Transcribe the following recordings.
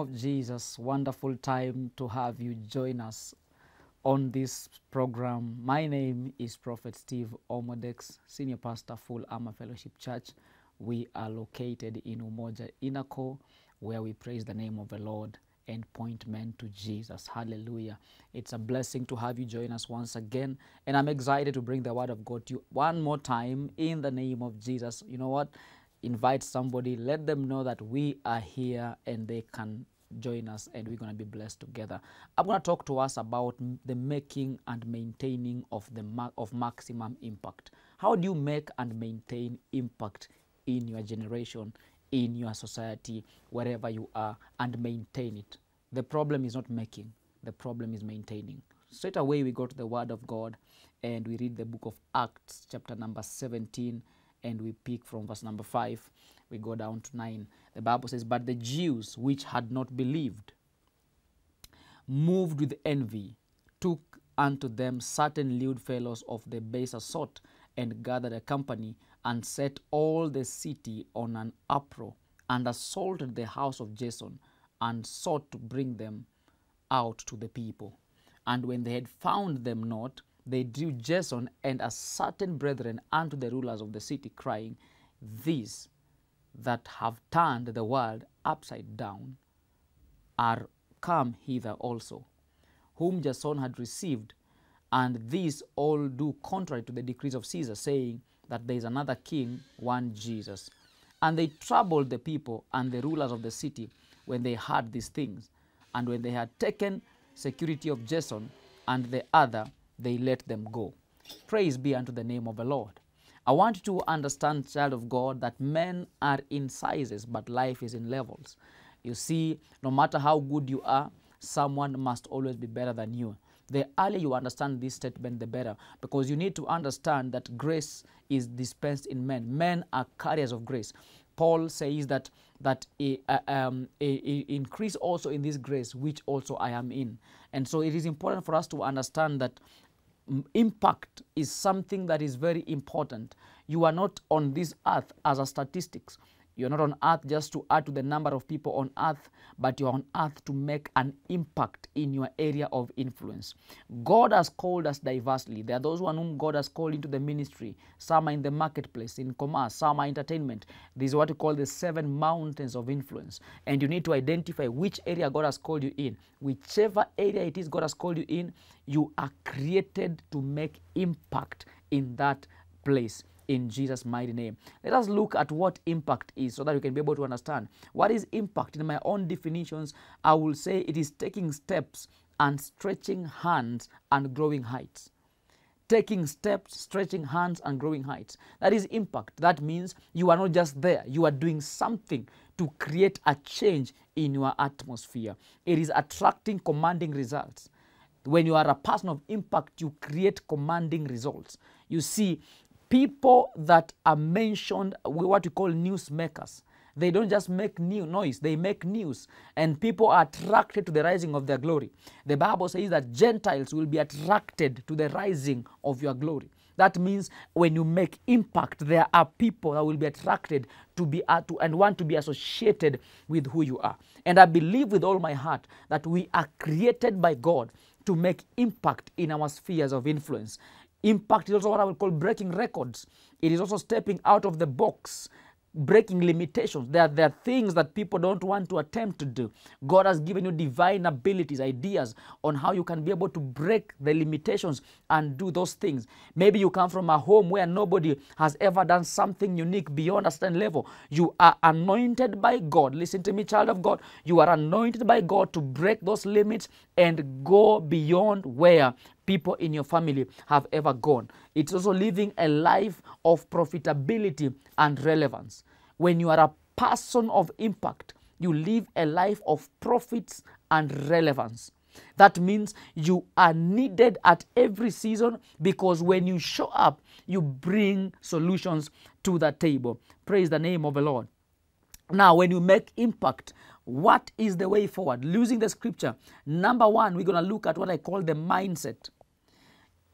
Of Jesus. Wonderful time to have you join us on this program. My name is Prophet Steve Omodex, Senior Pastor, Full Armor Fellowship Church. We are located in Umoja Innercore, where we praise the name of the Lord and point men to Jesus. Hallelujah. It's a blessing to have you join us once again. And I'm excited to bring the word of God to you one more time in the name of Jesus. You know what? Invite somebody, let them know that we are here and they can join us and we're going to be blessed together. I'm going to talk to us about the making and maintaining of the ma- of maximum impact. How do you make and maintain impact in your generation, in your society, wherever you are, and maintain it? The problem is not making, the problem is maintaining. Straight away, we go to the Word of God and we read the book of Acts, chapter number 17, and we pick from verse number 5. We go down to 9. The Bible says, But the Jews which had not believed, moved with envy, took unto them certain lewd fellows of the baser sort, and gathered a company, and set all the city on an uproar, and assaulted the house of Jason, and sought to bring them out to the people. And when they had found them not, they drew Jason and a certain brethren unto the rulers of the city, crying, These that have turned the world upside down are come hither also, whom Jason had received, and these all do contrary to the decrees of Caesar, saying that there is another king, one Jesus. And they troubled the people and the rulers of the city when they heard these things. And when they had taken security of Jason and the other, they let them go. Praise be unto the name of the Lord. I want you to understand, child of God, that men are in sizes, but life is in levels. You see, no matter how good you are, someone must always be better than you. The earlier you understand this statement, the better, because you need to understand that grace is dispensed in men. Men are carriers of grace. Paul says that that a, a, um, a, a increase also in this grace, which also I am in. And so it is important for us to understand that impact is something that is very important. You are not on this earth as a statistics. You're not on earth just to add to the number of people on earth, but you are on earth to make an impact in your area of influence. God has called us diversely. There are those one whom God has called into the ministry. Some are in the marketplace, in commerce, some are entertainment. This is what we call the seven mountains of influence. And you need to identify which area God has called you in. Whichever area it is God has called you in, you are created to make impact in that place in Jesus' mighty name. Let us look at what impact is so that you can be able to understand. What is impact? In my own definitions, I will say it is taking steps and stretching hands and growing heights. Taking steps, stretching hands, and growing heights. That is impact. That means you are not just there, you are doing something to create a change in your atmosphere. It is attracting commanding results. When you are a person of impact, you create commanding results. You see, people that are mentioned, what we call newsmakers, they don't just make new noise, they make news. And people are attracted to the rising of their glory. The Bible says that Gentiles will be attracted to the rising of your glory. That means when you make impact, there are people that will be attracted to be uh, to, and want to be associated with who you are. And I believe with all my heart that we are created by God to make impact in our spheres of influence. Impact is also what I would call breaking records. It is also stepping out of the box, breaking limitations. There are, there are things that people don't want to attempt to do. God has given you divine abilities, ideas on how you can be able to break the limitations and do those things. Maybe you come from a home where nobody has ever done something unique beyond a certain level. You are anointed by God. Listen to me, child of God. You are anointed by God to break those limits and go beyond where people in your family have ever gone. It's also living a life of profitability and relevance. When you are a person of impact, you live a life of profits and relevance. That means you are needed at every season because when you show up, you bring solutions to the table. Praise the name of the Lord. Now, when you make impact, what is the way forward? Losing the scripture. Number one, we're going to look at what I call the mindset.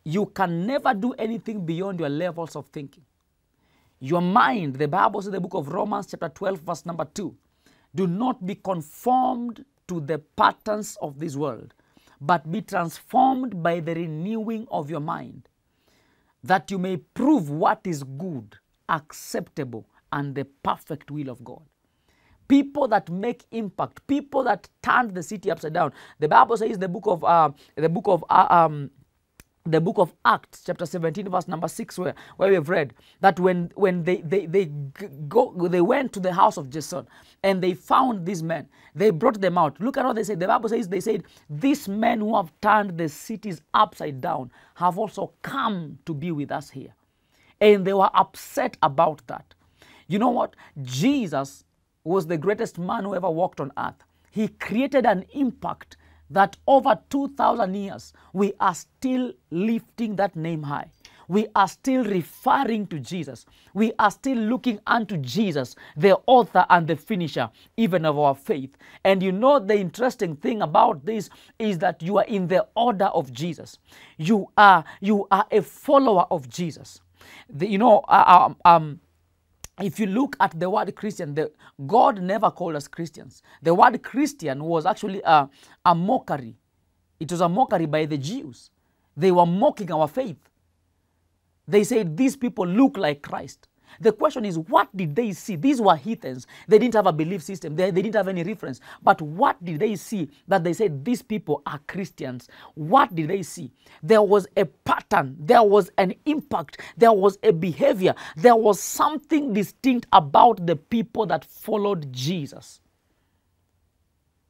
You can never do anything beyond your levels of thinking. Your mind, the Bible says in the book of Romans, chapter 12, verse number 2, Do not be conformed to the patterns of this world, but be transformed by the renewing of your mind, that you may prove what is good, acceptable, and the perfect will of God. People that make impact, people that turn the city upside down. The Bible says the book of uh, the book of uh, um, the book of acts chapter 17 verse number 6 where, where we have read that when when they they they go they went to the house of jason and they found these men they brought them out. Look at what they said. The bible says they said these men who have turned the cities upside down have also come to be with us here. And they were upset about that. You know what? Jesus was the greatest man who ever walked on earth. He created an impact that over 2,000 years, we are still lifting that name high. We are still referring to Jesus. We are still looking unto Jesus, the author and the finisher, even of our faith. And you know, the interesting thing about this is that you are in the order of Jesus. You are, you are a follower of Jesus. The, you know, uh, um, um, if you look at the word Christian, the, God never called us Christians. The word Christian was actually a, a mockery. It was a mockery by the Jews. They were mocking our faith. They said, These people look like Christ. The question is, what did they see? These were heathens. They didn't have a belief system, they, they, didn't have any reference. But what did they see that they said these people are Christians? What did they see? There was a pattern, there was an impact, there was a behavior, there was something distinct about the people that followed Jesus.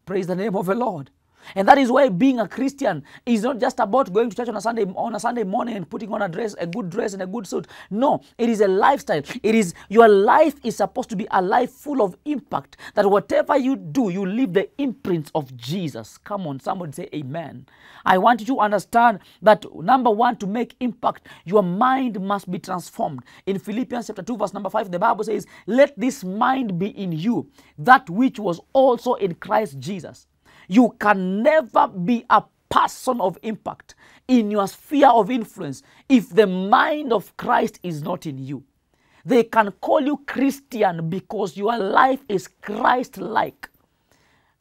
Praise the name of the Lord. And that is why being a Christian is not just about going to church on a Sunday on a Sunday morning and putting on a dress, a good dress and a good suit. No, it is a lifestyle. It is your life is supposed to be a life full of impact. That whatever you do, you leave the imprints of Jesus. Come on, somebody say amen. I want you to understand that number one, to make impact, your mind must be transformed. In Philippians chapter 2, verse number 5, the Bible says, Let this mind be in you, that which was also in Christ Jesus. You can never be a person of impact in your sphere of influence if the mind of Christ is not in you. They can call you Christian because your life is Christ like.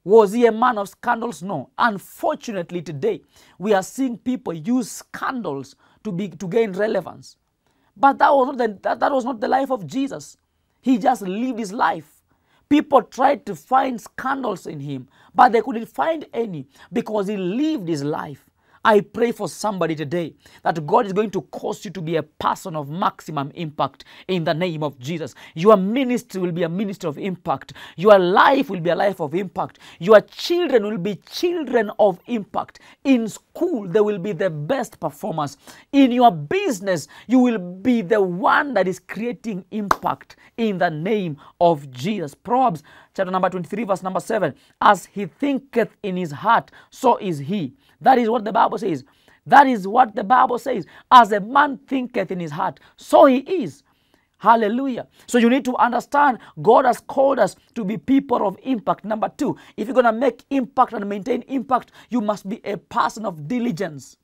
Was he a man of scandals? No. Unfortunately, today we are seeing people use scandals to, be, to gain relevance. But that was, not the, that, that was not the life of Jesus. He just lived his life. People tried to find scandals in him, but they couldn't find any because he lived his life. I pray for somebody today that God is going to cause you to be a person of maximum impact in the name of Jesus. Your ministry will be a ministry of impact. Your life will be a life of impact. Your children will be children of impact. In school, they will be the best performers. In your business, you will be the one that is creating impact in the name of Jesus. Proverbs chapter number 23, verse number 7. As he thinketh in his heart, so is he. That is what the Bible says. That is what the Bible says. As a man thinketh in his heart, so he is. Hallelujah. So you need to understand God has called us to be people of impact. Number two, if you're going to make impact and maintain impact, you must be a person of diligence.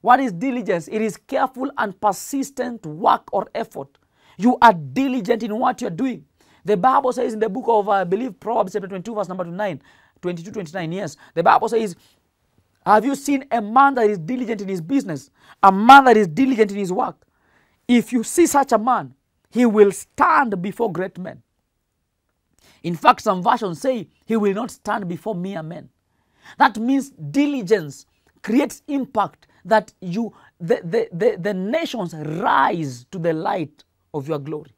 What is diligence? It is careful and persistent work or effort. You are diligent in what you're doing. The Bible says in the book of, I believe, Proverbs chapter 22, verse number 29, 22, 29, yes. The Bible says, have you seen a man that is diligent in his business? A man that is diligent in his work? If you see such a man, he will stand before great men. In fact, some versions say he will not stand before mere men. That means diligence creates impact that you the, the, the, the nations rise to the light of your glory.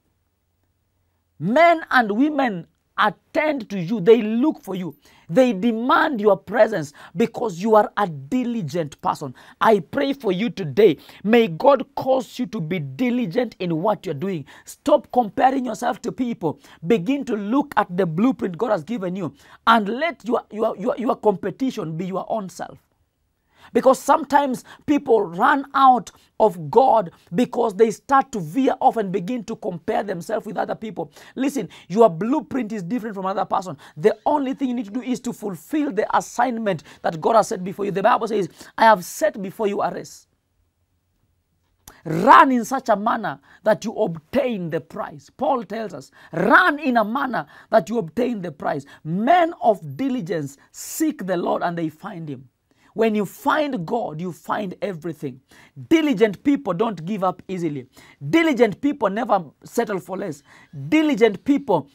Men and women attend to you, they look for you, they demand your presence because you are a diligent person. I pray for you today. May God cause you to be diligent in what you're doing. Stop comparing yourself to people. Begin to look at the blueprint God has given you and let your, your, your, your competition be your own self. Because sometimes people run out of God because they start to veer off and begin to compare themselves with other people. Listen, your blueprint is different from another person. The only thing you need to do is to fulfill the assignment that God has set before you. The Bible says, I have set before you a race. run in such a manner that you obtain the prize. Paul tells us, run in a manner that you obtain the prize. Men of diligence seek the Lord and they find him. When you find God, you find everything. Diligent people don't give up easily. Diligent people never settle for less. Diligent people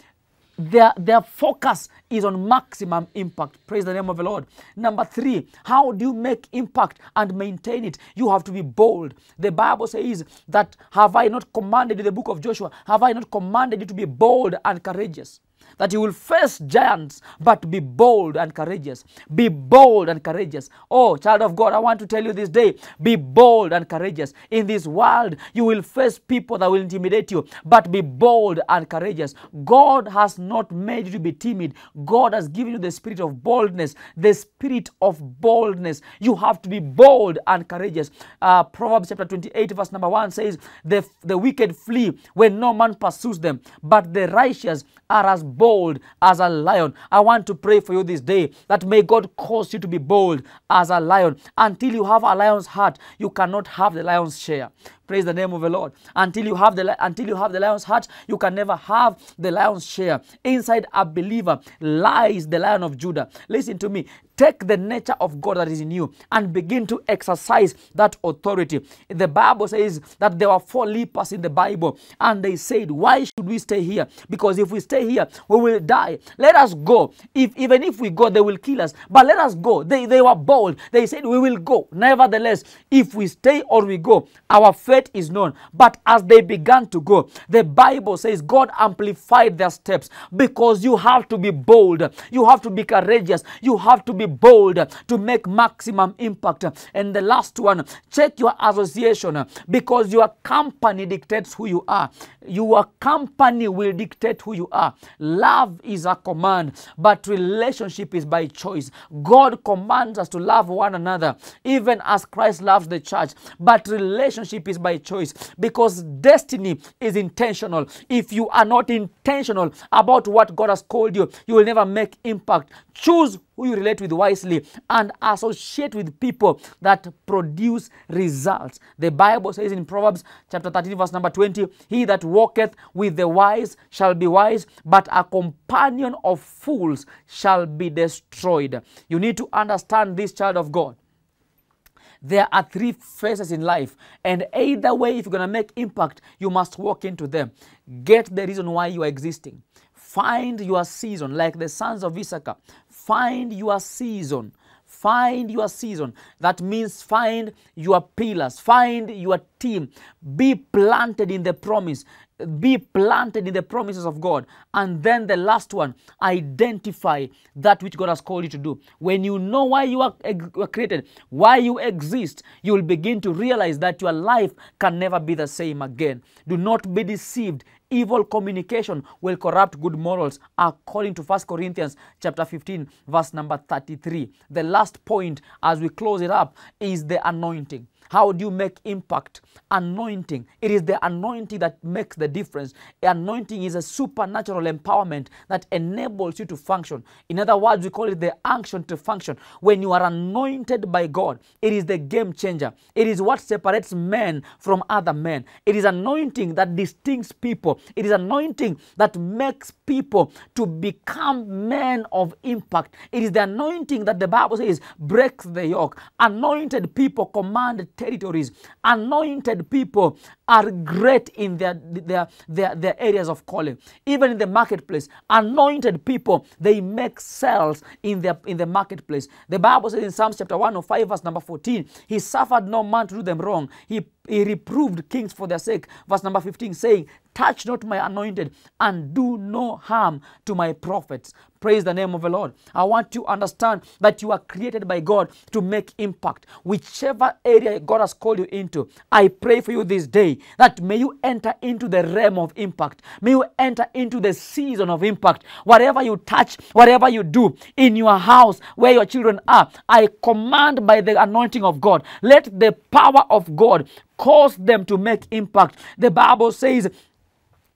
their, their focus is on maximum impact. Praise the name of the Lord. Number three, how do you make impact and maintain it? You have to be bold. The Bible says that, Have I not commanded in the book of Joshua, have I not commanded you to be bold and courageous? That you will face giants, but be bold and courageous. Be bold and courageous. Oh, child of God, I want to tell you this day be bold and courageous. In this world, you will face people that will intimidate you, but be bold and courageous. God has not made you to be timid, God has given you the spirit of boldness, the spirit of boldness. You have to be bold and courageous. Uh, Proverbs chapter 28, verse number 1 says, the, the wicked flee when no man pursues them, but the righteous are as bold as a lion. I want to pray for you this day that may God cause you to be bold as a lion. Until you have a lion's heart, you cannot have the lion's share. Praise the name of the Lord. Until you have the until you have the lion's heart, you can never have the lion's share. Inside a believer lies the lion of Judah. Listen to me. Take the nature of God that is in you and begin to exercise that authority. The Bible says that there were four lepers in the Bible, and they said, Why should we stay here? Because if we stay here, we will die. Let us go. If even if we go, they will kill us. But let us go. They, they were bold. They said, We will go. Nevertheless, if we stay or we go, our fate is known. But as they began to go, the Bible says God amplified their steps because you have to be bold. You have to be courageous. You have to be bold to make maximum impact. And the last one, check your association because your company dictates who you are. Your company will dictate who you are. Love is a command, but relationship is by choice. God commands us to love one another, even as Christ loves the church. But relationship is by choice because destiny is intentional. If you are not intentional about what God has called you, you will never make impact. Choose who you relate with wisely and associate with people that produce results. The Bible says in Proverbs chapter 13, verse number 20, He that walketh with the wise shall be wise, but a companion of fools shall be destroyed. You need to understand this, child of God. There are three phases in life, and either way, if you're going to make impact, you must walk into them. Get the reason why you are existing. Find your season, like the sons of Issachar. Find your season. Find your season. That means find your pillars, find your team. Be planted in the promise be planted in the promises of God. And then the last one, identify that which God has called you to do. When you know why you are created, why you exist, you will begin to realize that your life can never be the same again. Do not be deceived. Evil communication will corrupt good morals, according to 1 Corinthians chapter 15, verse number 33. The last point as we close it up is the anointing. How do you make impact? Anointing. It is the anointing that makes the difference. Anointing is a supernatural empowerment that enables you to function. In other words, we call it the unction to function. When you are anointed by God, it is the game changer. It is what separates men from other men. It is anointing that distincts people. It is anointing that makes people to become men of impact. It is the anointing that the Bible says breaks the yoke. Anointed people command territories. Anointed people are great in their, their, their, their areas of calling. Even in the marketplace, anointed people, they make sales in, their, in the marketplace. The Bible says in Psalms chapter 105, verse number 14, He suffered no man to do them wrong. He, he reproved kings for their sake. Verse number 15 saying, Touch not my anointed and do no harm to my prophets. Praise the name of the Lord. I want you to understand that you are created by God to make impact. Whichever area God has called you into, I pray for you this day that may you enter into the realm of impact. May you enter into the season of impact. Whatever you touch, whatever you do in your house, where your children are, I command by the anointing of God, let the power of God cause them to make impact. The Bible says,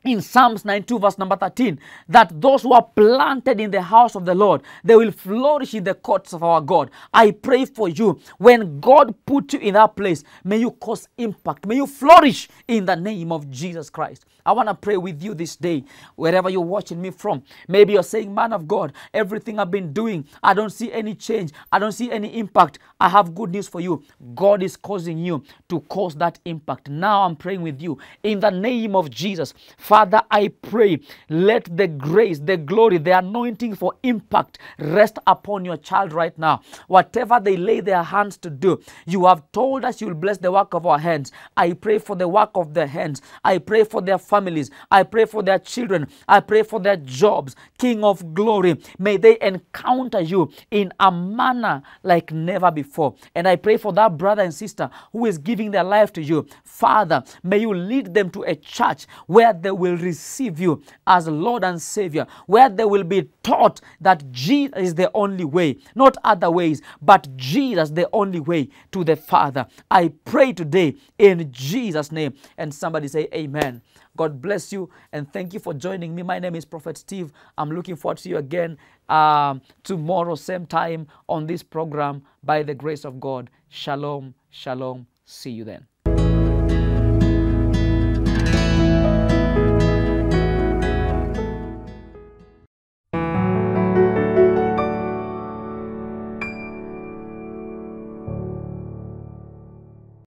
in Psalms 92, verse number 13, that those who are planted in the house of the Lord, they will flourish in the courts of our God. I pray for you. When God put you in that place, may you cause impact. May you flourish in the name of Jesus Christ. I want to pray with you this day, wherever you're watching me from. Maybe you're saying, Man of God, everything I've been doing, I don't see any change. I don't see any impact. I have good news for you. God is causing you to cause that impact. Now I'm praying with you in the name of Jesus. Father, I pray, let the grace, the glory, the anointing for impact rest upon your child right now. Whatever they lay their hands to do, you have told us you will bless the work of our hands. I pray for the work of their hands. I pray for their families. I pray for their children. I pray for their jobs. King of glory, may they encounter you in a manner like never before. And I pray for that brother and sister who is giving their life to you. Father, may you lead them to a church where they will receive you as Lord and Savior, where they will be taught that Jesus is the only way, not other ways, but Jesus the only way to the Father. I pray today in Jesus' name. And somebody say, Amen. God bless you and thank you for joining me. My name is Prophet Steve. I'm looking forward to you again um, tomorrow, same time on this program by the grace of God. Shalom, shalom. See you then.